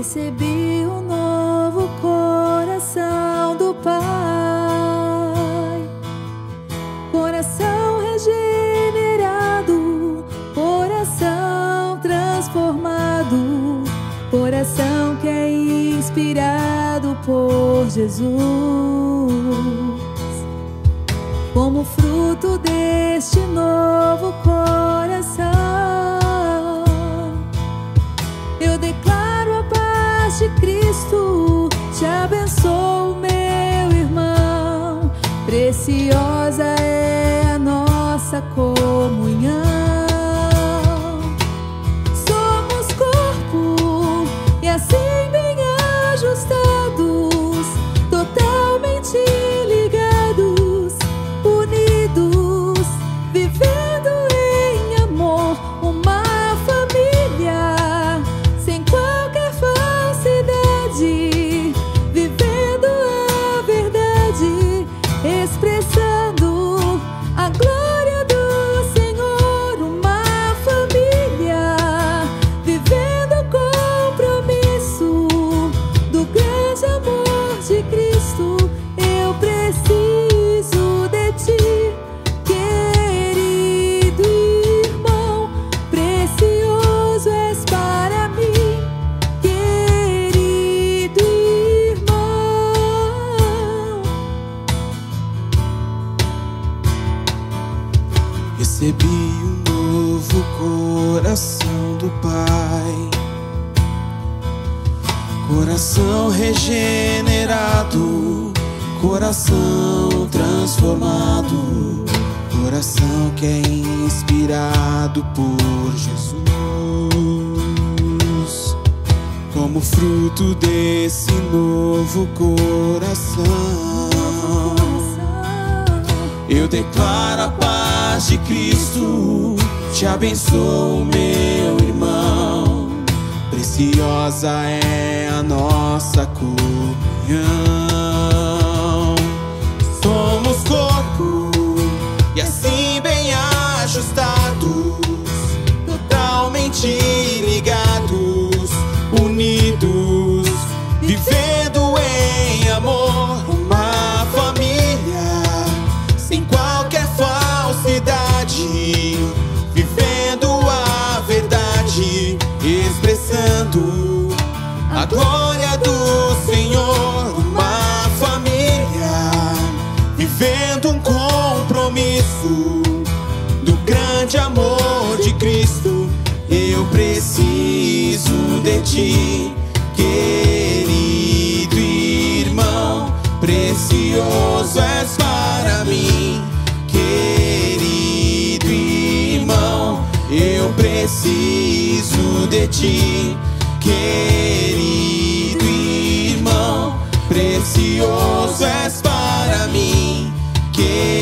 Recebi um novo coração do Pai, coração regenerado, coração transformado, coração que é inspirado por Jesus. Como fruto deste novo coração, de Cristo, te abençoo, meu irmão. Preciosa é a nossa comunhão. Recebi um novo coração do Pai, coração regenerado, coração transformado, coração que é inspirado por Jesus. Como fruto desse novo coração. Eu declaro a paz de Cristo, te abençoo, meu irmão. Preciosa é a nossa comunhão. A glória do Senhor, uma família vivendo um compromisso do grande amor de Cristo. Eu preciso de ti, querido irmão, precioso és para mim, querido irmão. Eu preciso de ti, querido irmão, precioso és para mim. Querido